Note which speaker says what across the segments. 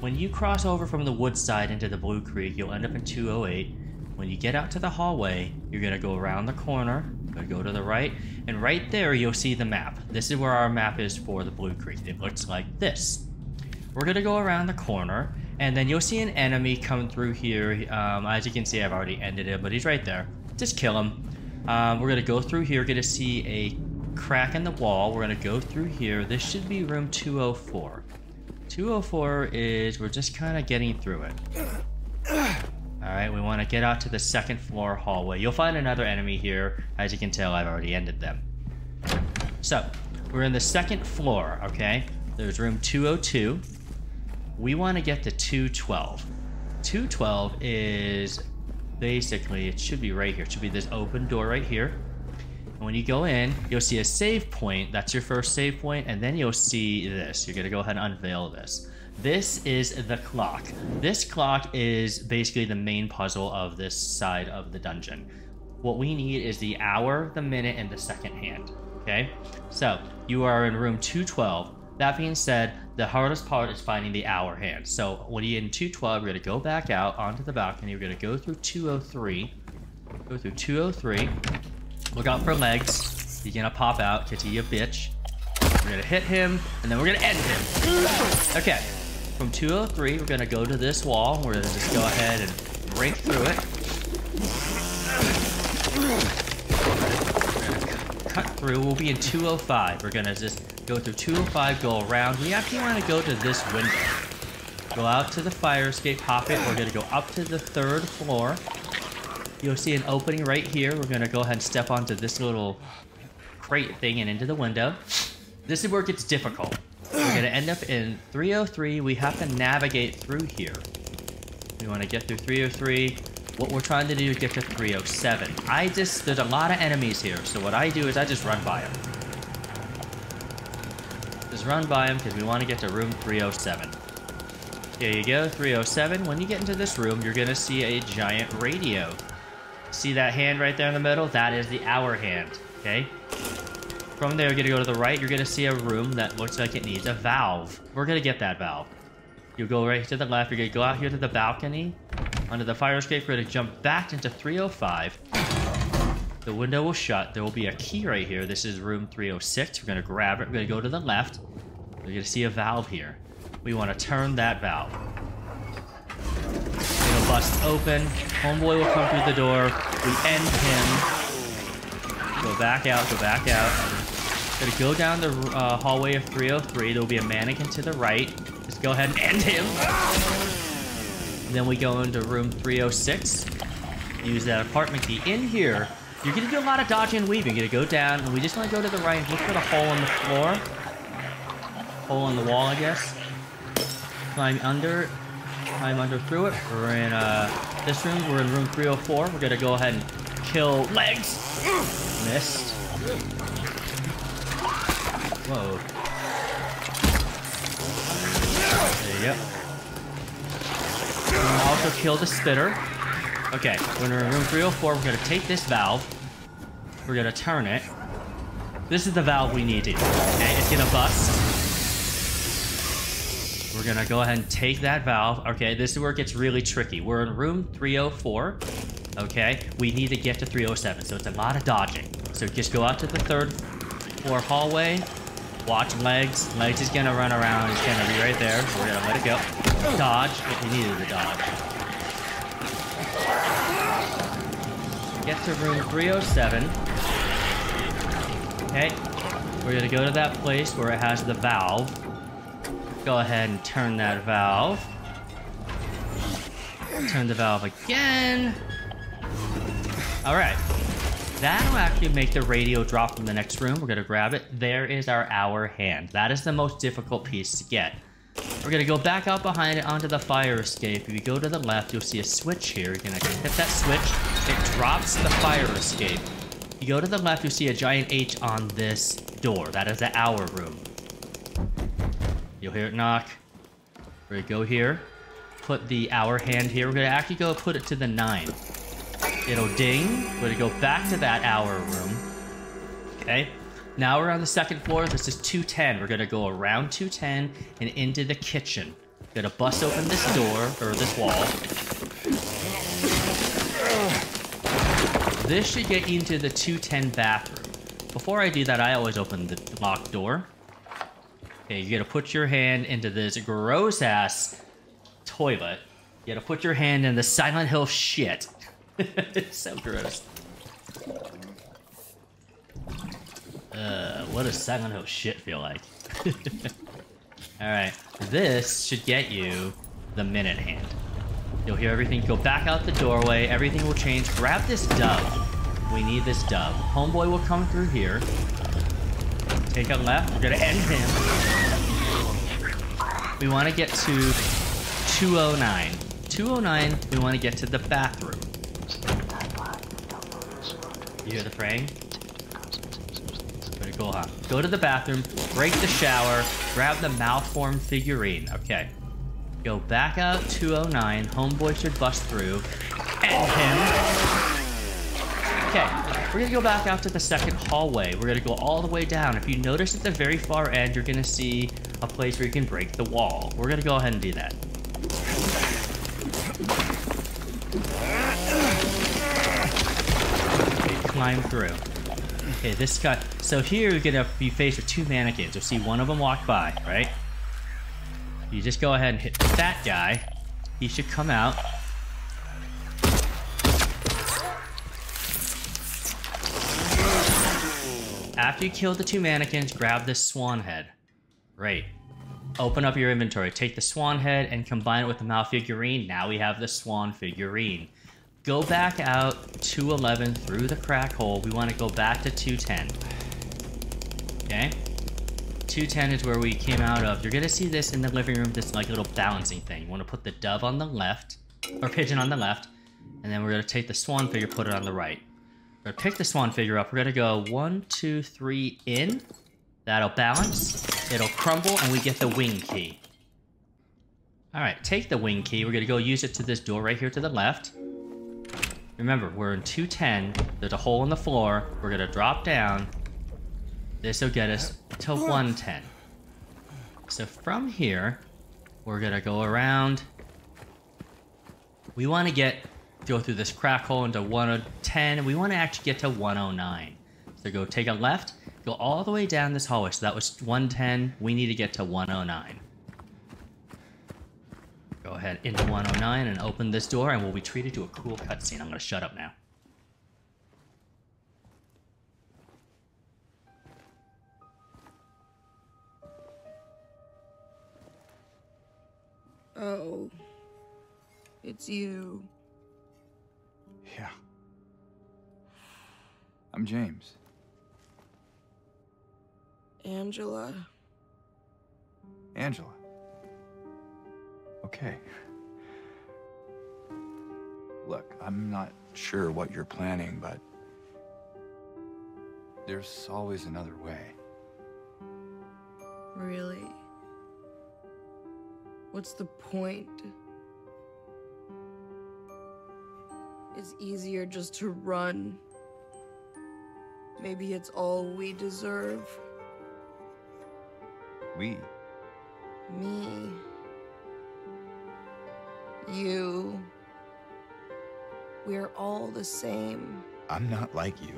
Speaker 1: when you cross over from the wood side into the Blue Creek, you'll end up in 208. When you get out to the hallway, you're gonna go around the corner, gonna go to the right, and right there you'll see the map. This is where our map is for the Blue Creek. It looks like this. We're gonna go around the corner, and then you'll see an enemy come through here. Um, as you can see, I've already ended it, but he's right there. Just kill him. Um, we're gonna go through here, gonna see a crack in the wall. We're gonna go through here. This should be room 204. 204 is, we're just kind of getting through it. Alright, we want to get out to the second floor hallway. You'll find another enemy here. As you can tell, I've already ended them. So, we're in the second floor, okay? There's room 202. We want to get to 212. 212 is basically, it should be right here. It should be this open door right here. And when you go in, you'll see a save point. That's your first save point, and then you'll see this. You're gonna go ahead and unveil this. This is the clock. This clock is basically the main puzzle of this side of the dungeon. What we need is the hour, the minute, and the second hand. Okay? So, you are in room 212. That being said, the hardest part is finding the hour hand. So, when you're in 212, you're gonna go back out onto the balcony. You're gonna go through 203. Go through 203. Look out for legs. He's gonna pop out he a bitch. We're gonna hit him, and then we're gonna end him. Okay. From 203, we're gonna go to this wall. We're gonna just go ahead and break through it. Cut through. We'll be in 205. We're gonna just go through 205, go around. We actually want to go to this window. Go out to the fire escape, hop it. We're gonna go up to the third floor. You'll see an opening right here. We're gonna go ahead and step onto this little crate thing and into the window. This is where it gets difficult. We're gonna end up in 303. We have to navigate through here. We wanna get through 303. What we're trying to do is get to 307. I just, there's a lot of enemies here. So what I do is I just run by them. Just run by them because we want to get to room 307. Here you go, 307. When you get into this room, you're gonna see a giant radio. See that hand right there in the middle? That is the hour hand, okay? From there, you're gonna go to the right, you're gonna see a room that looks like it needs a valve. We're gonna get that valve. You go right to the left, you're gonna go out here to the balcony. Under the fire escape, we're gonna jump back into 305. The window will shut. There will be a key right here. This is room 306. We're gonna grab it. We're gonna go to the left. We're gonna see a valve here. We wanna turn that valve. Bust open. Homeboy will come through the door. We end him. Go back out, go back out. Gonna go down the uh, hallway of 303. There'll be a mannequin to the right. Just go ahead and end him. And then we go into room 306. Use that apartment key. In here, you're gonna do a lot of dodging and weaving. You're gonna go down, and we just wanna go to the right. Look for the hole in the floor. Hole in the wall, I guess. Climb under, climb under through it. We're in uh, this room. We're in room 304. We're gonna go ahead and kill legs. Missed. Whoa. And also kill the spitter. Okay, when we're in room 304, we're gonna take this valve. We're gonna turn it. This is the valve we needed. Okay, it's gonna bust. We're gonna go ahead and take that valve. Okay, this is where it gets really tricky. We're in room 304. Okay, we need to get to 307, so it's a lot of dodging. So just go out to the third floor hallway. Watch legs. Legs is gonna run around. He's gonna be right there. We're gonna let it go. Dodge if you needed to dodge. Get to room 307. Okay, we're gonna go to that place where it has the valve. Go ahead and turn that valve. Turn the valve again. All right. That'll actually make the radio drop from the next room. We're gonna grab it. There is our hour hand. That is the most difficult piece to get. We're gonna go back out behind it onto the fire escape. If you go to the left, you'll see a switch here. You're gonna hit that switch. It drops the fire escape. You go to the left, you'll see a giant H on this door. That is the hour room. You'll hear it knock. We're gonna go here. Put the hour hand here. We're gonna actually go put it to the nine. It'll ding. We're gonna go back to that hour room. Okay. Now we're on the second floor. This is 210. We're gonna go around 210 and into the kitchen. Gonna bust open this door, or this wall. This should get into the 210 bathroom. Before I do that, I always open the locked door. Okay, you gotta put your hand into this gross ass toilet. You gotta put your hand in the Silent Hill shit. it's so gross. Uh, what does Silent Hill shit feel like? Alright, this should get you the minute hand. You'll hear everything go back out the doorway, everything will change. Grab this dove. We need this dove. Homeboy will come through here. Take a left, we're gonna end him. We want to get to 209. 209, we want to get to the bathroom. You hear the fraying? Pretty cool, huh? Go to the bathroom, break the shower, grab the malformed figurine. Okay. Go back out 209. Homeboy should bust through. End him. Okay. We're gonna go back out to the second hallway. We're gonna go all the way down. If you notice at the very far end, you're gonna see a place where you can break the wall. We're gonna go ahead and do that. Okay, climb through. Okay, this guy. So here you're gonna be faced with two mannequins. You'll see one of them walk by, right? You just go ahead and hit that guy. He should come out. After you kill the two mannequins, grab this swan head. Great. Open up your inventory. Take the swan head and combine it with the Mal figurine. Now we have the swan figurine. Go back out 211 through the crack hole. We want to go back to 210. Okay? 210 is where we came out of. You're gonna see this in the living room, this like little balancing thing. You wanna put the dove on the left, or pigeon on the left, and then we're gonna take the swan figure, put it on the right. We're gonna pick the swan figure up. We're gonna go one, two, three, in. That'll balance. It'll crumble, and we get the wing key. All right, take the wing key. We're gonna go use it to this door right here to the left. Remember, we're in 210. There's a hole in the floor. We're gonna drop down. This will get us to 110. So from here, we're gonna go around. We want to get go through this crack hole into 110. We want to actually get to 109. So go take a left, go all the way down this hallway. So that was 110. We need to get to 109. Go ahead into 109 and open this door, and we'll be treated to a cool cutscene. I'm gonna shut up now.
Speaker 2: Oh. It's you.
Speaker 3: Yeah. I'm James.
Speaker 2: Angela.
Speaker 3: Angela. Okay. Look, I'm not sure what you're planning, but there's always another way.
Speaker 2: Really? What's the point? It's easier just to run. Maybe it's all we deserve.
Speaker 3: We.
Speaker 2: Me. You. We're all the same.
Speaker 3: I'm not like you.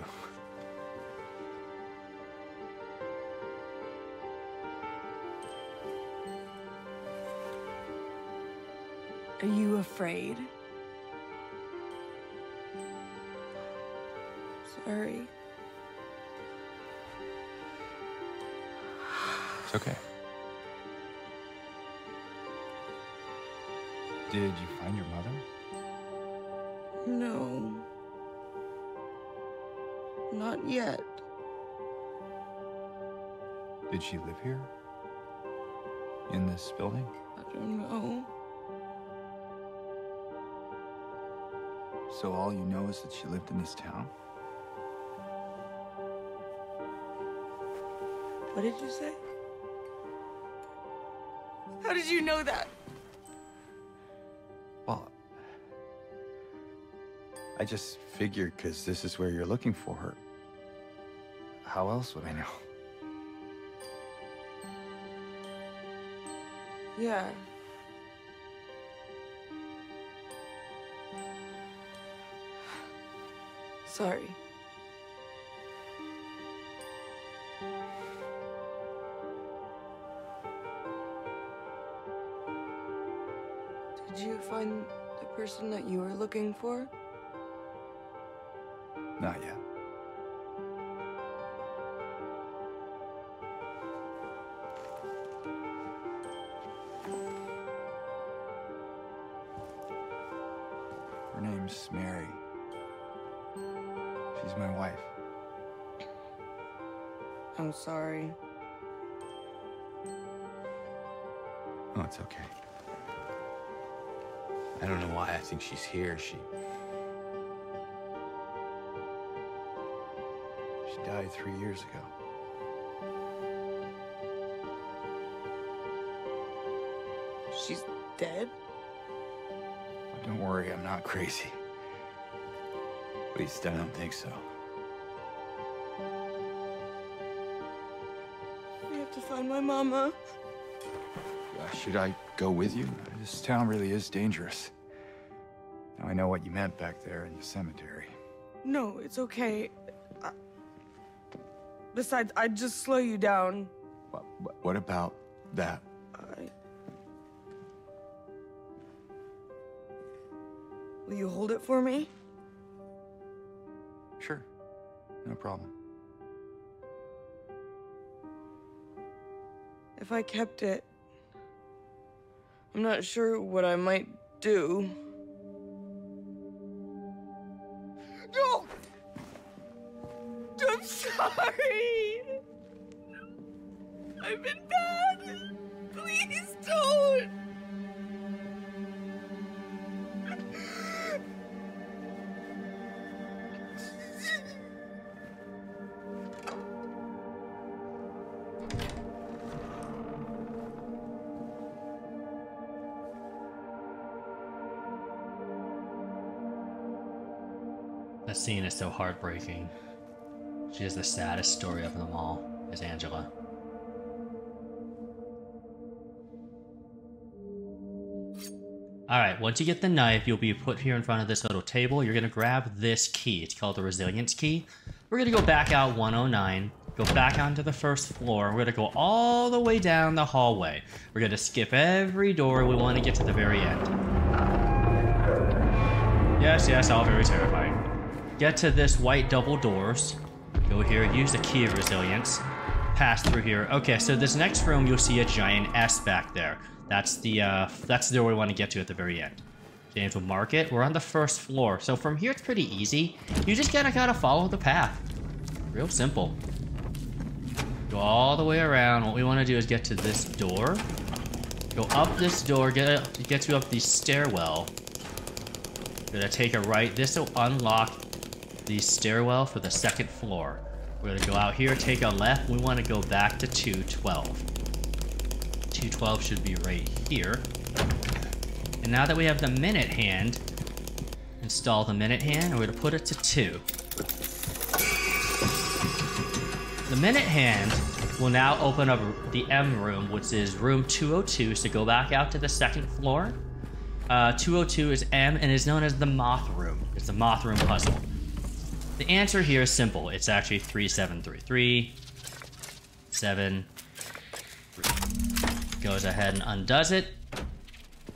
Speaker 2: Are you afraid? Sorry.
Speaker 3: It's okay. Did you find your mother?
Speaker 2: No. Not yet.
Speaker 3: Did she live here? In this building?
Speaker 2: I don't know.
Speaker 3: So all you know is that she lived in this town?
Speaker 2: What did you say? How did you know that?
Speaker 3: I just figured because this is where you're looking for her. How else would I know?
Speaker 2: Yeah. Sorry. Did you find the person that you were looking for? I'm sorry.
Speaker 3: Oh, it's okay. I don't know why I think she's here. She. She died three years ago.
Speaker 2: She's dead?
Speaker 3: Don't worry, I'm not crazy. At least I don't think so.
Speaker 2: My mama.
Speaker 3: Uh, should I go with you? This town really is dangerous. Now I know what you meant back there in the cemetery.
Speaker 2: No, it's okay. I... Besides, I'd just slow you down.
Speaker 3: What, what about that?
Speaker 2: I... Will you hold it for me?
Speaker 3: Sure. No problem.
Speaker 2: If I kept it, I'm not sure what I might do. No! I'm sorry! I've been bad!
Speaker 1: So heartbreaking. She is the saddest story of them all, is Angela. Alright, once you get the knife, you'll be put here in front of this little table. You're gonna grab this key. It's called the resilience key. We're gonna go back out 109, go back onto the first floor. We're gonna go all the way down the hallway. We're gonna skip every door. We wanna get to the very end. Yes, yes, all very terrifying. Get to this white double doors. Go here, use the key of resilience. Pass through here. Okay, so this next room, you'll see a giant S back there. That's the uh, that's the door we want to get to at the very end. James will mark it. We're on the first floor, so from here it's pretty easy. You just gotta gotta follow the path. Real simple. Go all the way around. What we want to do is get to this door. Go up this door. Get get you up the stairwell. Gonna take a right. This will unlock the stairwell for the second floor. We're gonna go out here, take a left. We want to go back to 212. 212 should be right here. And now that we have the minute hand, install the minute hand, and we're gonna put it to 2. The minute hand will now open up the M room, which is room 202. So go back out to the second floor. Uh, 202 is M and is known as the Moth Room. It's the Moth Room puzzle. The answer here is simple. It's actually 3733. 7. Goes ahead and undoes it.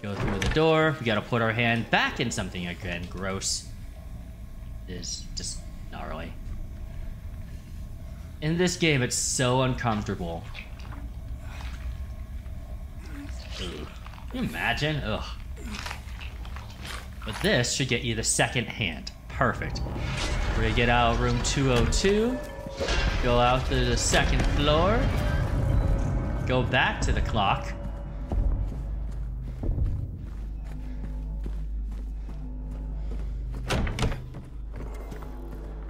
Speaker 1: Go through the door. We gotta put our hand back in something again. Gross. It is just gnarly. In this game, it's so uncomfortable. Ugh. Can you imagine? Ugh. But this should get you the second hand. Perfect. We're gonna get out of room 202. Go out to the second floor. Go back to the clock.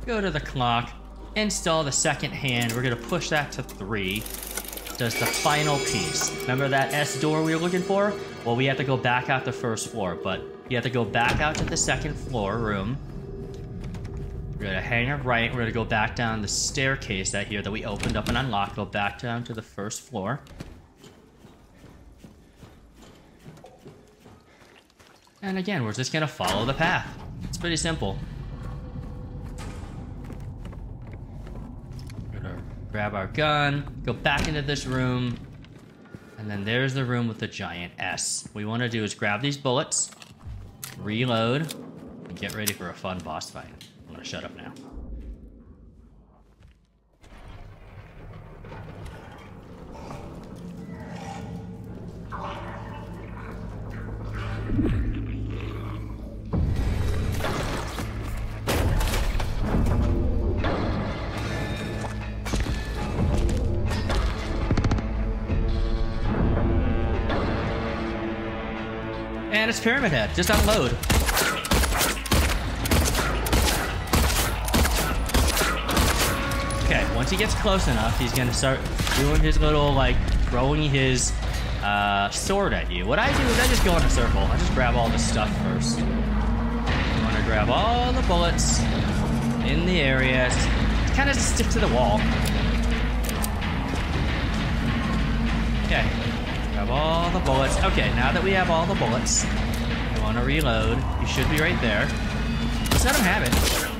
Speaker 1: Go to the clock. Install the second hand. We're gonna push that to three. Does the final piece. Remember that S door we were looking for? Well, we have to go back out the first floor, but you have to go back out to the second floor room. We're gonna hang our right. We're gonna go back down the staircase that here that we opened up and unlocked. Go back down to the first floor. And again, we're just gonna follow the path. It's pretty simple. We're gonna grab our gun, go back into this room, and then there's the room with the giant S. What we wanna do is grab these bullets, reload, and get ready for a fun boss fight. Gonna shut up now. And it's Pyramid Head. Just unload. Okay, once he gets close enough, he's gonna start doing his little, like, throwing his uh, sword at you. What I do is I just go in a circle. I just grab all the stuff first. I want to grab all the bullets in the area. Kind of stick to the wall. Okay, grab all the bullets. Okay, now that we have all the bullets, I want to reload. You should be right there. Just let him have it.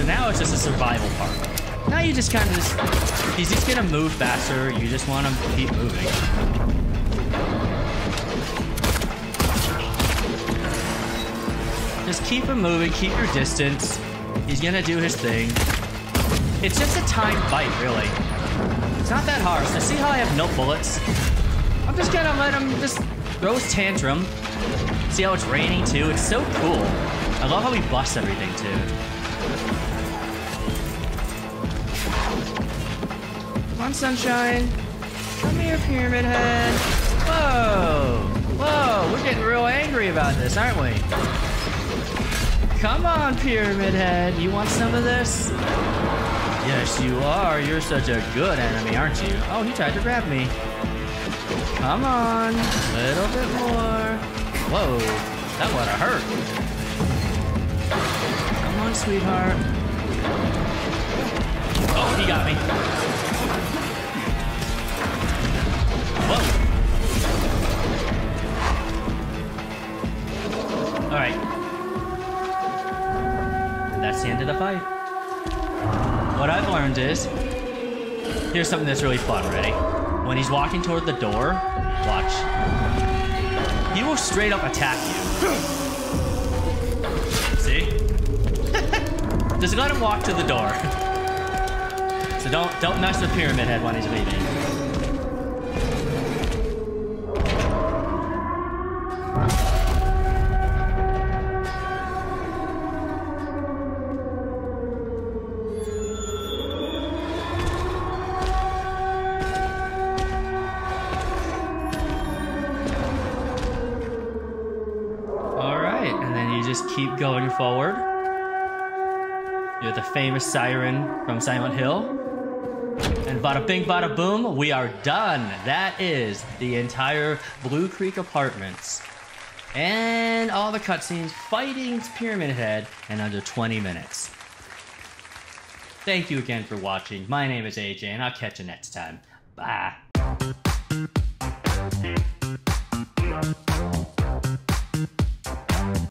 Speaker 1: So now it's just a survival part. Now you just kind of just, he's just gonna move faster. You just want him to keep moving. Just keep him moving, keep your distance. He's gonna do his thing. It's just a timed fight, really. It's not that hard. So see how I have no bullets? I'm just gonna let him just throw his tantrum. See how it's raining too? It's so cool. I love how he busts everything too. Sunshine. Come here, pyramid head. Whoa! Whoa! We're getting real angry about this, aren't we? Come on, Pyramid Head. You want some of this? Yes, you are. You're such a good enemy, aren't you? Oh, he tried to grab me. Come on. A Little bit more. Whoa. That would have hurt. Come on, sweetheart. Oh, he got me. Whoa. All right. That's the end of the fight. What I've learned is, here's something that's really fun, ready? When he's walking toward the door, watch. He will straight up attack you. See? Just let him walk to the door. so don't don't mess with Pyramid Head when he's leaving. keep going forward. You're the famous siren from Silent Hill. And bada bing, bada boom, we are done. That is the entire Blue Creek Apartments. And all the cutscenes fighting Pyramid Head in under 20 minutes. Thank you again for watching. My name is AJ, and I'll catch you next time. Bye.